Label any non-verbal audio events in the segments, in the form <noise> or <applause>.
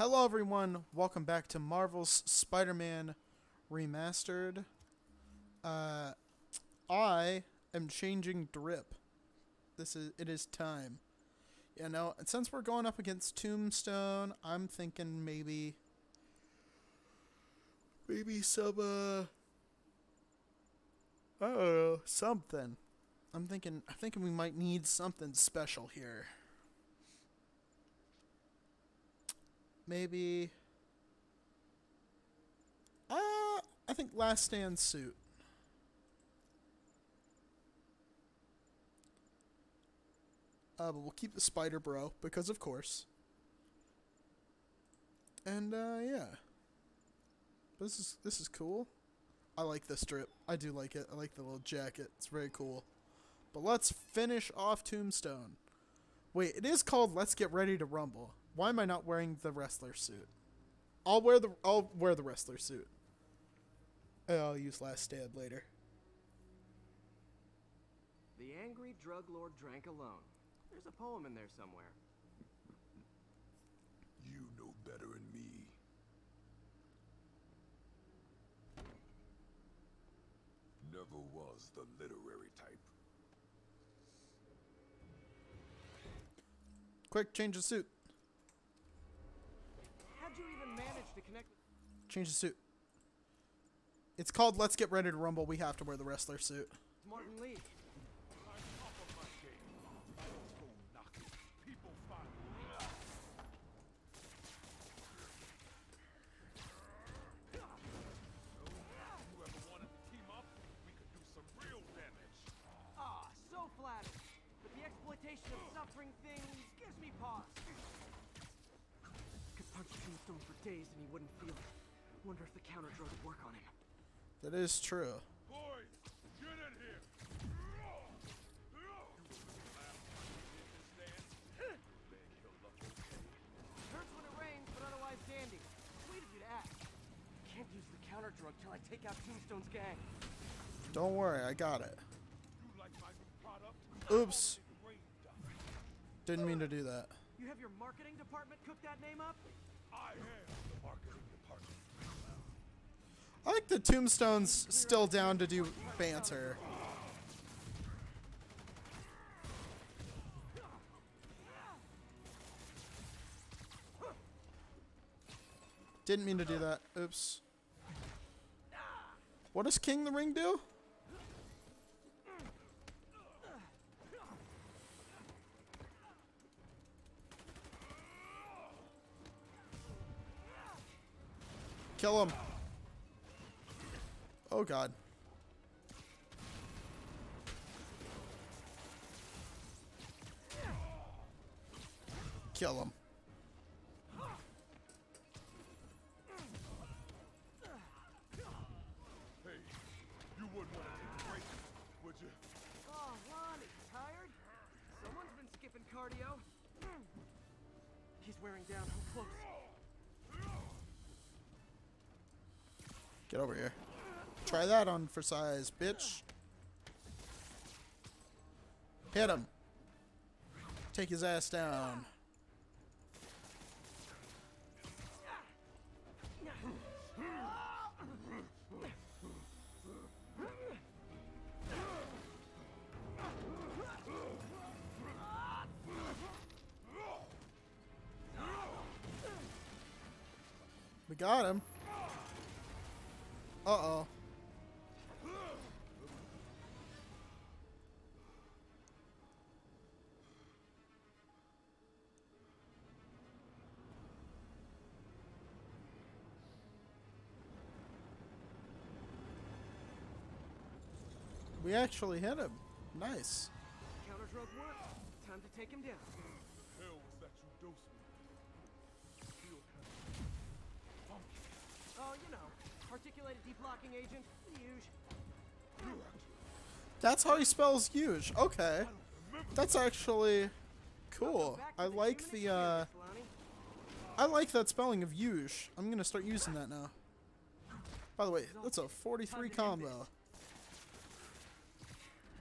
Hello, everyone. Welcome back to Marvel's Spider-Man Remastered. Uh, I am changing drip. This is it is time. You know, and since we're going up against Tombstone, I'm thinking maybe, maybe some uh, I don't know, something. I'm thinking, I'm thinking we might need something special here. Maybe uh I think last stand suit. Uh, but we'll keep the spider bro because of course. And uh yeah. This is this is cool. I like this strip. I do like it. I like the little jacket. It's very cool. But let's finish off Tombstone. Wait, it is called Let's Get Ready to Rumble. Why am I not wearing the wrestler suit? I'll wear the I'll wear the wrestler suit. And I'll use last stand later. The angry drug lord drank alone. There's a poem in there somewhere. You know better than me. Never was the literary type. Quick, change the suit. How'd you even manage to connect? Change the suit. It's called Let's Get Ready to Rumble. We have to wear the wrestler suit. Martin Li. Days and he wouldn't feel it. Wonder if the counter drug would work on him. That is true. Boys, get in here. Hurts when it rains, but otherwise dandy. Sweet of you to ask. Can't use the counter drug till I take out Tombstone's gang. Don't worry, I got it. You like my product? Oops. Didn't mean to do that. You have your marketing department cook that name up? I am the marketing department. I like the Tombstone's still down to do banter. Didn't mean to do that. Oops. What does King the Ring do? Kill him. Oh god. Kill him. Hey, you wouldn't want to take a break, would you? Oh, Lonnie, tired? Someone's been skipping cardio. He's wearing down. How close? Get over here. Try that on for size, bitch. Hit him. Take his ass down. We got him. Uh-oh. We actually hit him. Nice. Counter drug worked. Time to take him down. The hell was that you dosed me? Feel kind of funky. Oh, you know, articulated deblocking agent. The usual. You actually That's how he spells huge. Okay. That's actually cool. Welcome back to I like the uh. I like that spelling of huge. I'm gonna start using that now. By the way, that's a 43 combo.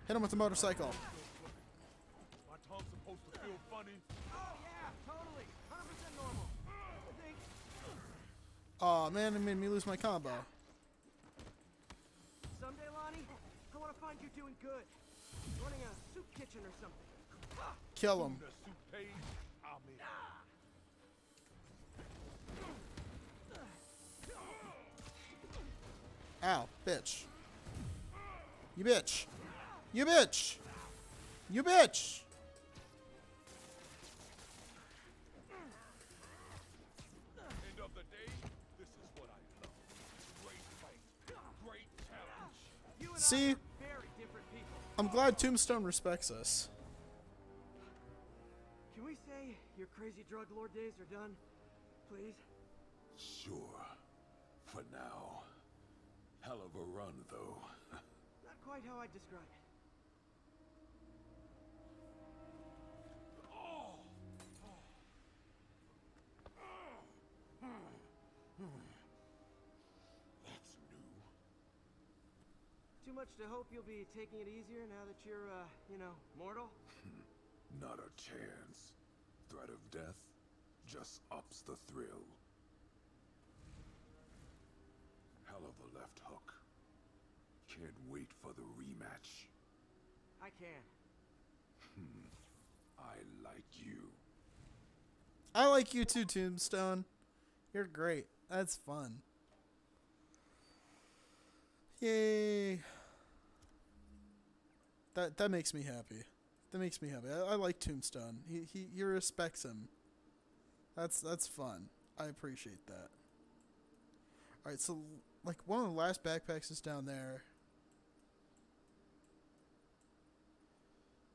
Hit him with the motorcycle. my tongue's supposed to feel funny. Oh, yeah, totally. 100% normal. I think. Aw, man, it made me lose my combo. Someday, Lonnie, I want to find you doing good. Running a soup kitchen or something. Kill him. The suit pays, I'm in. Ow, bitch. You bitch. You bitch. You bitch. End of the day, this is what I love. Great fight, great challenge. You and See? I are very different people. I'm glad Tombstone respects us. Can we say your crazy drug lord days are done? Please? Sure. For now. Hell of a run, though. <laughs> Not quite how I'd describe it. Too much to hope you'll be taking it easier now that you're, uh, you know, mortal? <laughs> Not a chance. Threat of death just ups the thrill. Hell of a left hook. Can't wait for the rematch. I can. I like you. I like you too, Tombstone. You're great. That's fun. Yay. That that makes me happy. That makes me happy. I, I like Tombstone. He, he he respects him. That's that's fun. I appreciate that. All right, so like one of the last backpacks is down there.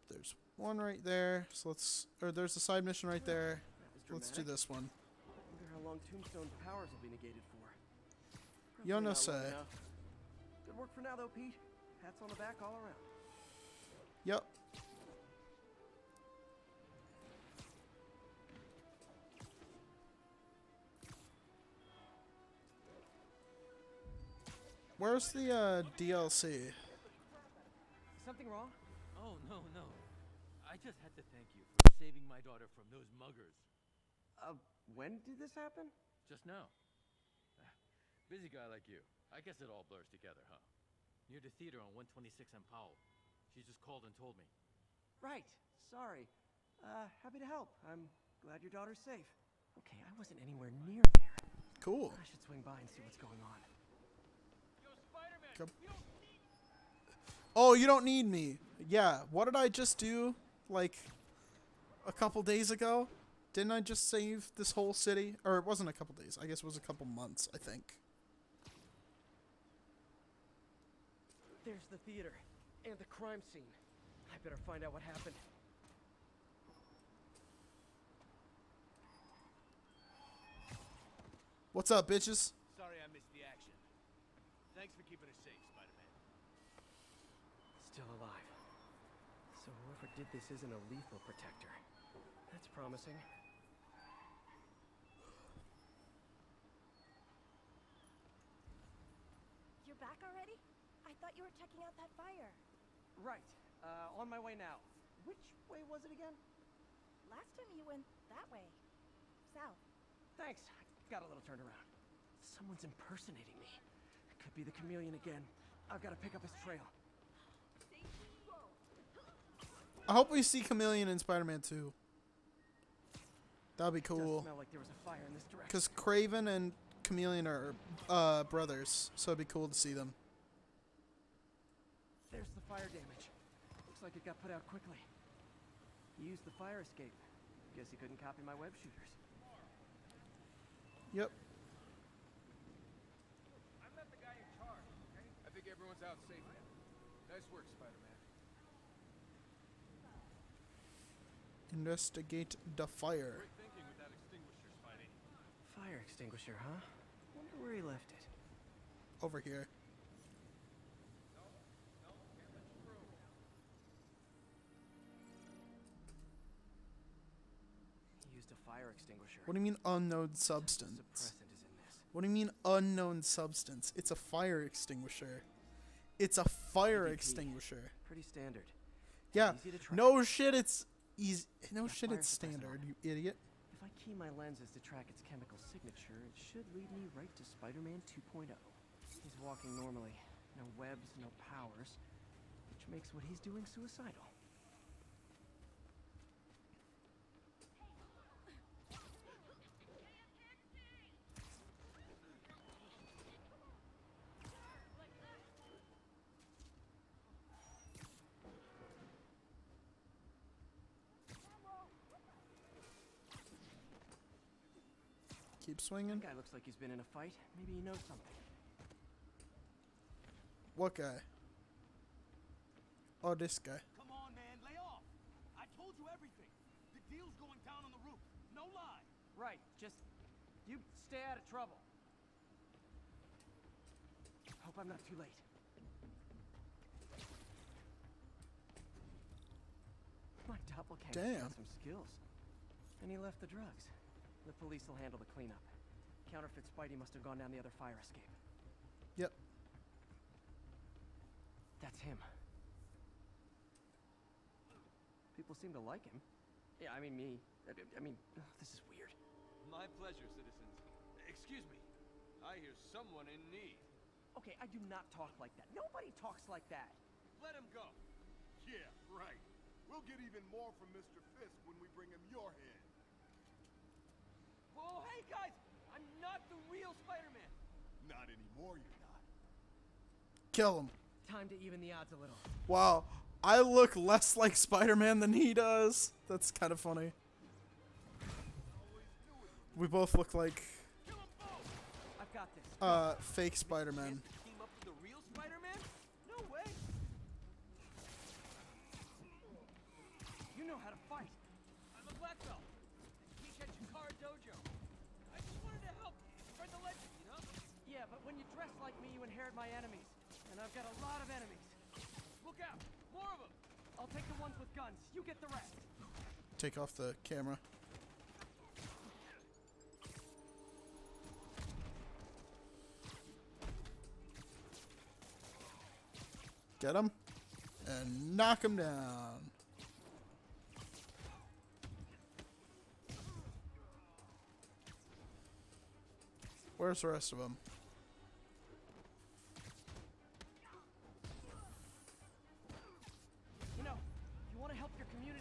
There's one right there. So let's or there's a side mission right there. Let's do this one. Wonder how long Tombstone's powers will be negated for. You Probably no not long say. enough. Good work for now, though, Pete. Pats on the back all around. Yep. Where's the uh, DLC? Something wrong? Oh, no, no. I just had to thank you for saving my daughter from those muggers Uh, when did this happen? just now. <sighs> Busy guy like you. I guess it all blurs together, huh? Near the theater on 126 and Powell. She just called and told me. Right. Sorry. Uh, happy to help. I'm glad your daughter's safe. Okay, I wasn't anywhere near there. Cool. I should swing by and see what's going on. Come- Oh, you don't need me. Yeah, what did I just do? Like a couple days ago? Didn't I just save this whole city? Or it wasn't a couple days. I guess it was a couple months, I think. There's the theater and the crime scene. I better find out what happened. What's up, bitches? Sorry I missed the action. Thanks for keeping us safe, Spider-Man. Still alive. So whoever did this isn't a lethal protector. That's promising. You're back already? I thought you were checking out that fire. Right. Uh, on my way now. Which way was it again? Last time you went that way. South. Thanks. I got a little turned around. Someone's impersonating me. It could be the chameleon again. I've got to pick up his trail. I hope we see Chameleon in Spider-Man 2. That'd be cool. smell like there was a fire in this direction. Because Kraven and Chameleon are uh, brothers, so it'd be cool to see them. There's the fire damage. Looks like it got put out quickly. He used the fire escape. Guess he couldn't copy my web shooters. Yep. I'm not the guy in charge, okay? I think everyone's out safe now. Nice work, Spider-Man. Investigate the fire. Great thinking with that extinguisher, Spidey. Fire extinguisher, huh? Wonder where he left it. Over here. Extinguisher. What do you mean unknown substance? suppressant is in this. What do you mean unknown substance? It's a fire extinguisher. It's a fire extinguisher. Pretty standard. Yeah. Easy to track. No shit, it's easy. No Yeah, shit, it's standard, you idiot. If I key my lenses to track its chemical signature, it should lead me right to Spider-Man 2.0. He's walking normally. No webs, no powers. Which makes what he's doing suicidal. Keep swinging. Guy looks like he's been in a fight. Maybe he knows something. What guy? Oh, this guy. Come on, man, lay off. I told you everything. The deal's going down on the roof. No lie. Right, just you stay out of trouble. Hope I'm not too late. My doppelganger's Damn. got some skills. And he left the drugs. The police will handle the cleanup. Counterfeit Spidey must have gone down the other fire escape. Yep. That's him. People seem to like him. Yeah, I mean me. I, I mean, ugh, this is weird. My pleasure, citizens. Excuse me. I hear someone in need. Okay, I do not talk like that. Nobody talks like that. Let him go. Yeah, right. We'll get even more from Mr. Fisk when we bring him your hand. Whoa, hey guys! I'm not the real Spider-Man. Not anymore, you're not. Kill him. Time to even the odds a little. Wow. I look less like Spider-Man than he does. That's kind of funny. We both look like Kill them both! I've got this. uh fake Spider-Man. Chance to team up with the real Spider-Man? No way! You know how to fight. I'm a black belt. Teach at Chikara Dojo. I just wanted to help spread the legend, you know? Yeah, but when you dress like my enemies. And I've got a lot of enemies. Look out! More of them! I'll take the ones with guns. You get the rest. Take off the camera. Get him and knock him down. Where's the rest of them?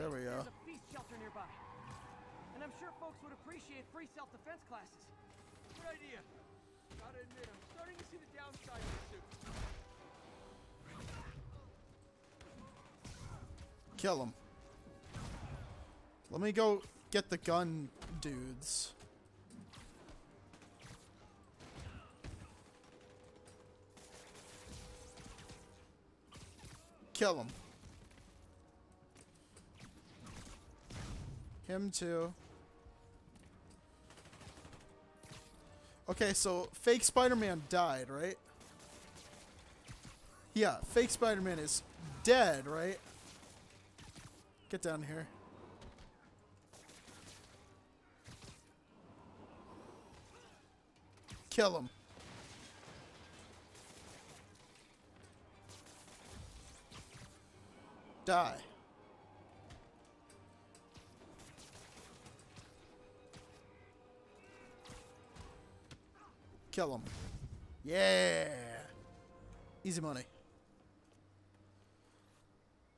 There we are. there's a feast shelter nearby. And I'm sure folks would appreciate free self-defense classes. Good idea. Gotta admit, I'm starting to see the downside of this suit. Kill him. Let me go get the gun dudes. Kill him. Him too. Okay, so fake Spider-Man died, right? Yeah, fake Spider-Man is dead, right? Get down here. Kill him. Die. Kill him. Yeah. Easy money.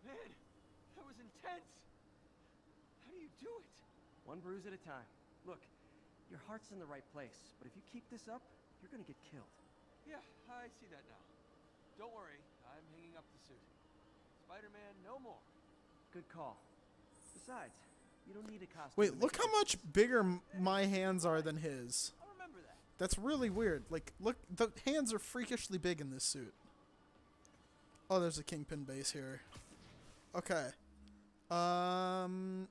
Man, that was intense. How do you do it? One bruise at a time. Look, your heart's in the right place, but if you keep this up, you're gonna get killed. Yeah, I see that now. Don't worry, I'm hanging up the suit. Spider-Man, no more. Good call. Besides, you don't need a costume. Wait, look how much bigger my hands are than his. I'll remember that. That's really weird. Like, look, the hands are freakishly big in this suit. Oh, there's a kingpin base here. Okay. Um,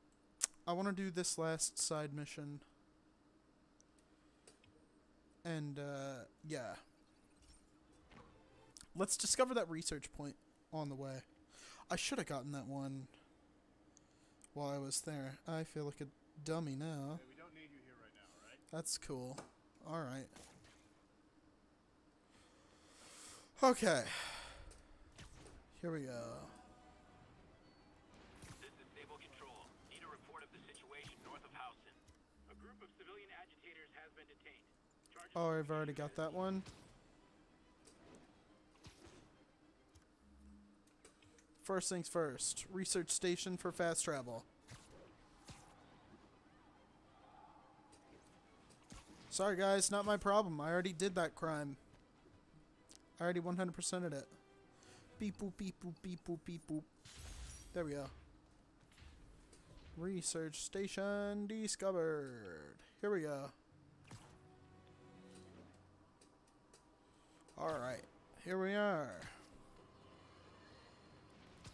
I want to do this last side mission. And, uh, yeah. Let's discover that research point on the way. I should have gotten that one while I was there. I feel like a dummy now. we don't need you here right now, right? That's cool. Alright. Okay. Here we go. This is Naval Control. Need a report of the situation north of Houston. A group of civilian agitators has been detained. Charges oh, I've already got that one. First things first. Research station for fast travel. Sorry guys, not my problem. I already did that crime. I already 100%ed it. Beep boop beep boop beep boop beep boop. There we go. Research station discovered. Here we go. Alright, here we are.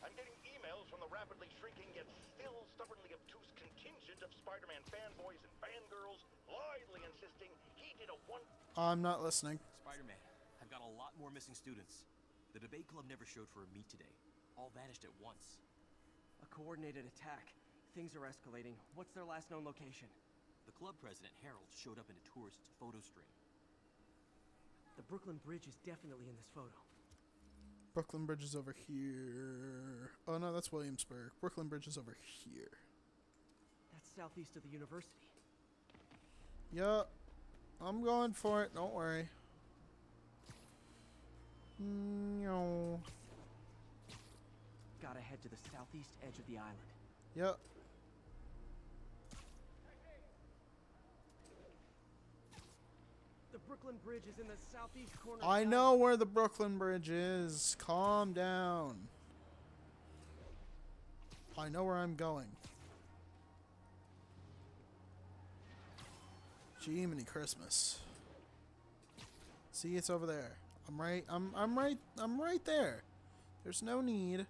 I'm getting emails from the rapidly shrinking yet still stubbornly obtuse contingent of Spider-Man fanboys and fangirls blithely insisting he did a one I'm not listening. Spider-Man, I've got a lot more missing students. The debate club never showed for a meet today. All vanished at once. A coordinated attack. Things are escalating. What's their last known location? The club president, Harold, showed up in a tourist's photo stream. The Brooklyn Bridge is definitely in this photo. Brooklyn Bridge is over here. Oh no, that's Williamsburg. Brooklyn Bridge is over here. That's southeast of the university. Yup. I'm going for it. Don't worry. No. Gotta head to the southeast edge of the island. Yep. The Brooklyn Bridge is in the southeast corner. I know where the Brooklyn Bridge is. Calm down. I know where I'm going. Jiminy Christmas. See, it's over there. I'm right. I'm. I'm right. I'm right there. There's no need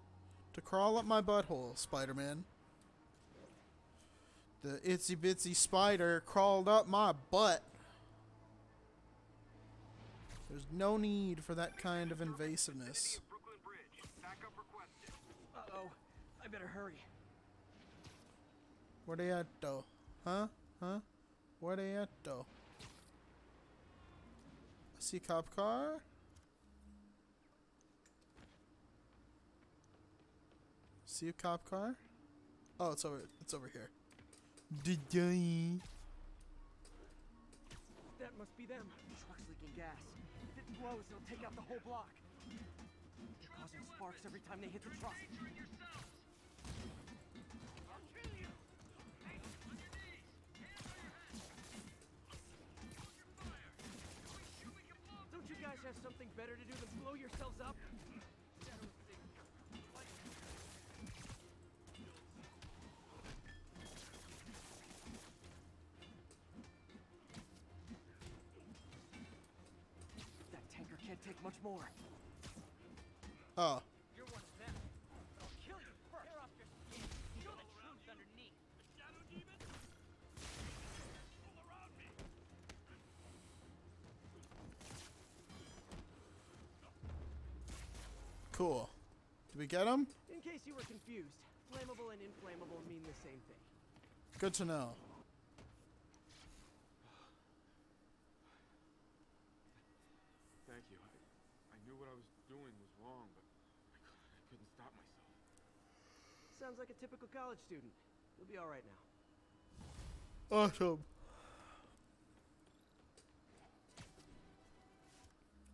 to crawl up my butthole, Spider-Man. The itsy bitsy spider crawled up my butt. There's no need for that kind of invasiveness. Uh-oh. I better hurry. Where they at though? Huh? Huh? Where they at though? I see cop car. See a cop car? Oh, it's over. It's over here. Did That must be them. Truck's leaking gas. If it blows, it'll take out the whole block. They're causing sparks every time they hit the truck. Guys have better to do than blow yourselves up? That tanker can't take much more. Oh, You're one of them. I'll kill you first. Tear off your skin. Show the truth underneath. Shadow demon? All around me. Cool. Did we get him? In case you were confused, flammable and inflammable mean the same thing. Good to know. Thank you. I, I knew what I was doing was wrong, but I, cou- I couldn't stop myself. Sounds like a typical college student. You'll be alright now. Awesome.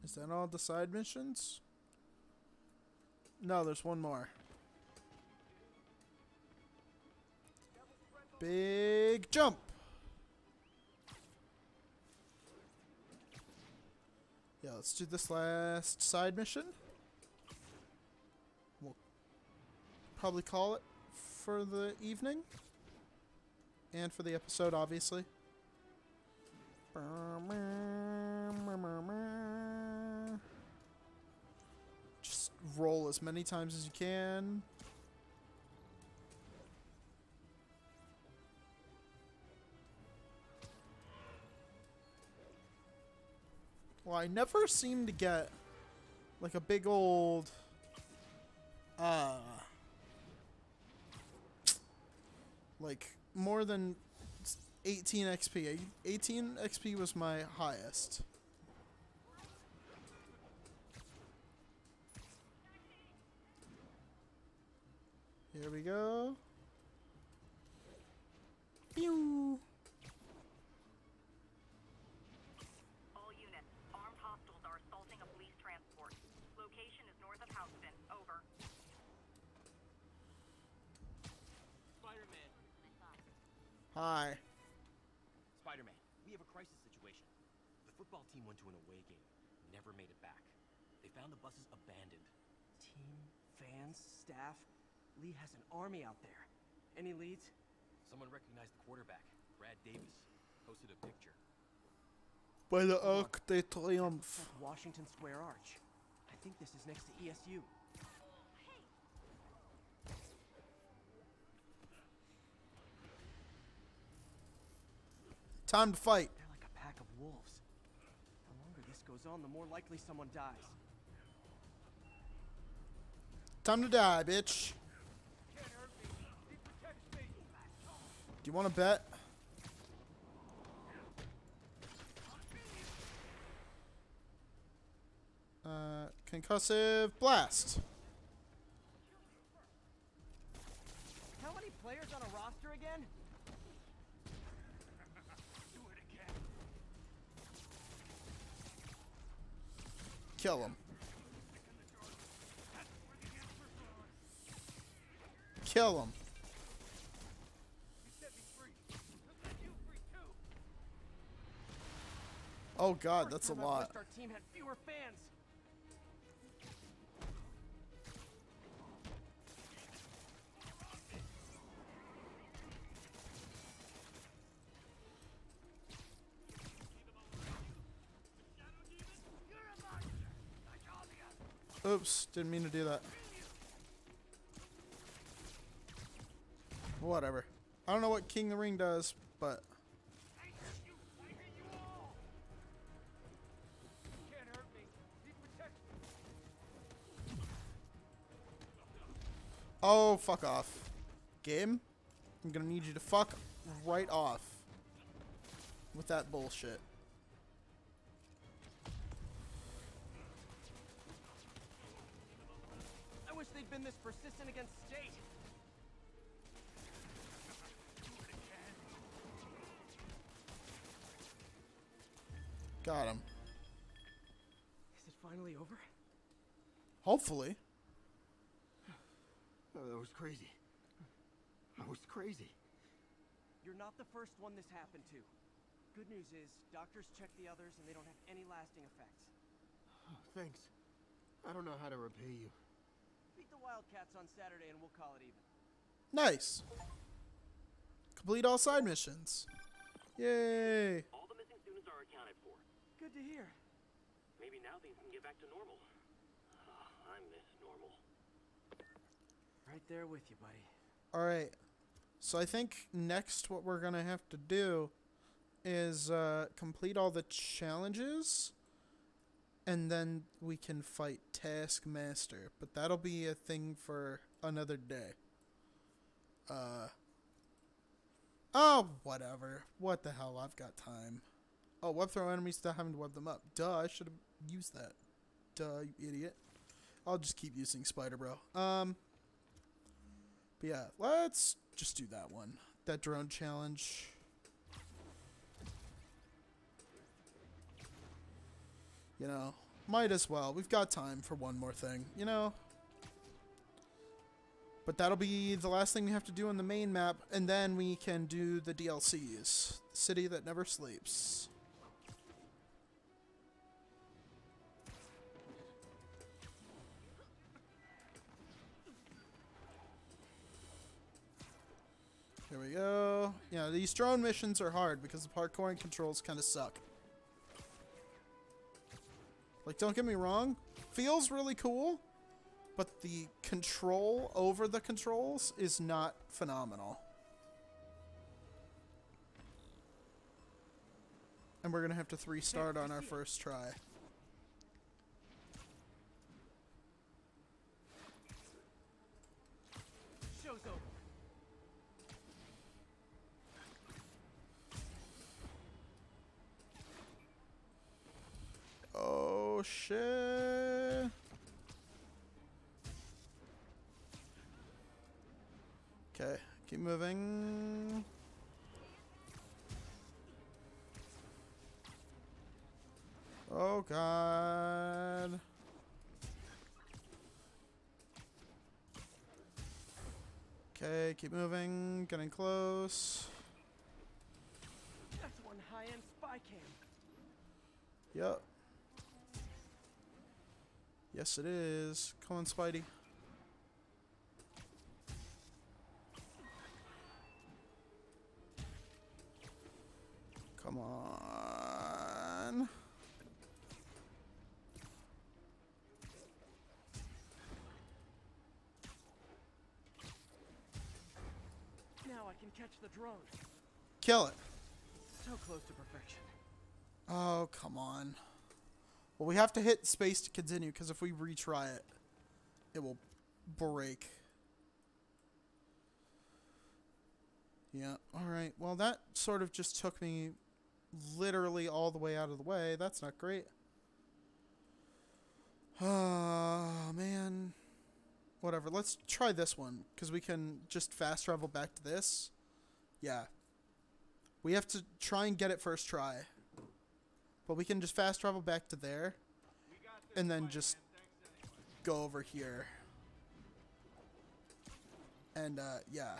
Is that all the side missions? No, there's one more. Big jump. Yeah, let's do this last side mission. We'll probably call it for the evening and for the episode, obviously. Roll as many times as you can. Well, I never seem to get like a big old uh like more than 18 XP. 18 XP was my highest. Here we go. Pew! All units, armed hostiles are assaulting a police transport. Location is north of Houston. Over. Spider-Man. Hi. Spider-Man, we have a crisis situation. The football team went to an away game. Never made it back. They found the buses abandoned. Team, fans, staff, Lee has an army out there. Any leads? Someone recognized the quarterback, Brad Davis. Posted a picture. By the Arc de Triomphe. Washington Square Arch. I think this is next to ESU. Time to fight. They're like a pack of wolves. The longer this goes on, the more likely someone dies. Time to die, bitch. Can't hurt me. He protects me. Do you want to bet? Uh, concussive blast. How many players on a roster again? Do it again. Kill him. Kill him. Oh god, that's a First time I lot. Our team had fewer fans. Oops, didn't mean to do that. Whatever. I don't know what King the Ring does, but oh, fuck off. Game, I'm gonna need you to fuck right off with that bullshit. I wish they'd been this persistent against State. Got him. Is it finally over? Hopefully. Oh, that was crazy. That was crazy. You're not the first one this happened to. Good news is, doctors checked the others and they don't have any lasting effects. Oh, thanks. I don't know how to repay you. Beat the Wildcats on Saturday and we'll call it even. Nice. Complete all side missions. Yay. All the missing students are accounted for. Good to hear. Maybe now things can get back to normal. I miss normal. Right there with you, buddy. All right. So I think next what we're going to have to do is uh, complete all the challenges and then we can fight Taskmaster. But that'll be a thing for another day. Uh Oh, whatever. What the hell? I've got time. Oh, web throw enemies without having to web them up. Duh, I should have used that. Duh, you idiot. I'll just keep using Spider Bro. Um yeah, let's just do that one. That drone challenge. You know, might as well. We've got time for one more thing, you know? But that'll be the last thing we have to do on the main map, and then we can do the DLCs. City That Never Sleeps. Here we go. Yeah, these drone missions are hard because the parkouring controls kind of suck. Like, don't get me wrong, feels really cool, but the control over the controls is not phenomenal. And we're gonna have to three start on our first try. Okay, keep moving. Oh god. Okay, keep moving, getting close. high-end spy cam. Yep. Yes, it is. Come on, Spidey. Come on. Now I can catch the drone. Kill it. So close to perfection. Oh, come on. Well, we have to hit space to continue, because if we retry it, it will break. Yeah, alright. Well, that sort of just took me literally all the way out of the way. That's not great. Oh, <sighs> man. Whatever. Let's try this one, because we can just fast travel back to this. Yeah. We have to try and get it first try. But we can just fast travel back to there. And then just go over here. And, uh, yeah.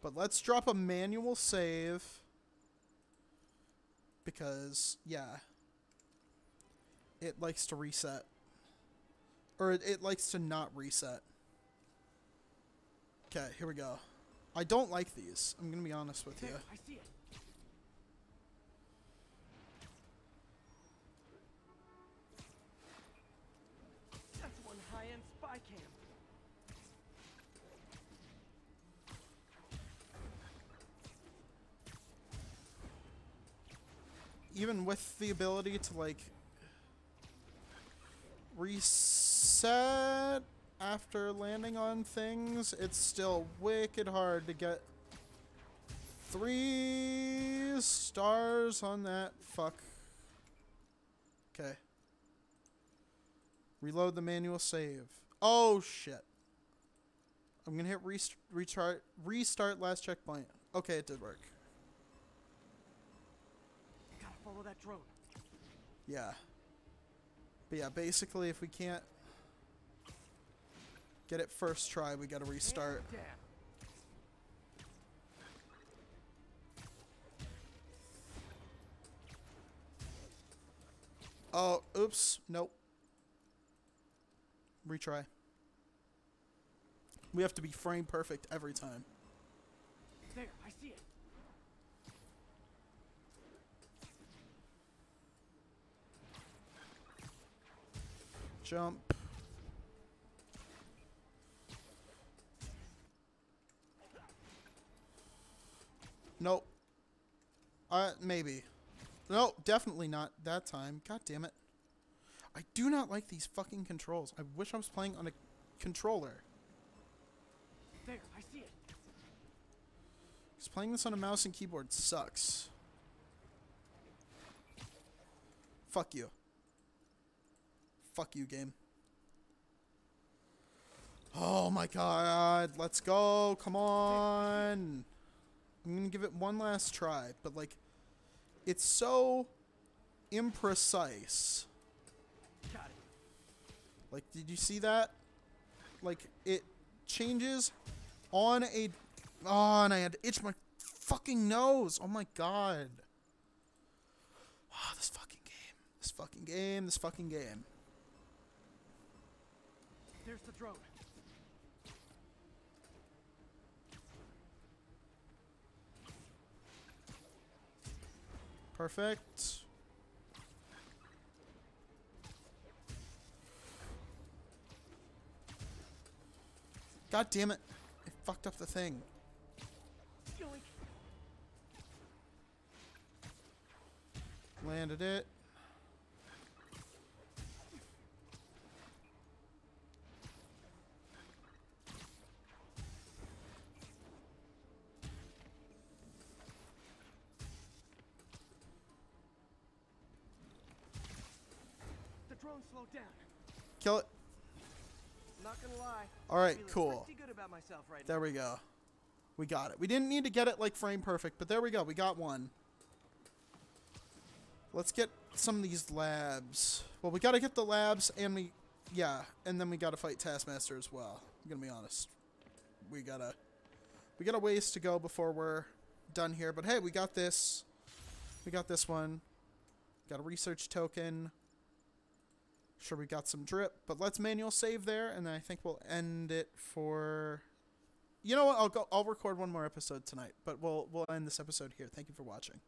But let's drop a manual save. Because, yeah. It likes to reset. Or it, it likes to not reset. Okay, here we go. I don't like these. I'm going to be honest with you. I see it. Even with the ability to like reset after landing on things, it's still wicked hard to get three stars on that fuck. Okay. Reload the manual save. Oh shit. I'm gonna hit rest- restart restart last checkpoint. Okay, it did work. Gotta follow that drone. Yeah. But yeah, basically, if we can't get it first try, we gotta restart. Down. Oh, oops. Nope. Retry. We have to be frame perfect every time. There, I see it. Jump. Nope. Uh, maybe. No, definitely not that time. God damn it. I do not like these fucking controls. I wish I was playing on a controller. There, I see it. Because playing this on a mouse and keyboard sucks. Fuck you. Fuck you, game. Oh my god. Let's go. Come on. I'm to give it one last try. But, like, it's so imprecise. Got it. Like, did you see that? Like, it changes on a. Oh, and I had to itch my fucking nose. Oh my god. Oh, this fucking game. This fucking game. This fucking game. There's the drone. Perfect. God damn it. I fucked up the thing. Landed it. Kill it. Not gonna lie. Alright, cool. Good about myself right There we go. We got it. We didn't need to get it like frame perfect, but there we go. We got one. Let's get some of these labs. Well, we got to get the labs and we yeah, and then we got to fight Taskmaster as well. I'm going to be honest. We got to we got a ways to go before we're done here, but hey, we got this. We got this one. Got a research token. Sure, we got some drip, but let's manual save there, and then I think we'll end it for. You know what? I'll go. I'll record one more episode tonight, but we'll we'll end this episode here. Thank you for watching.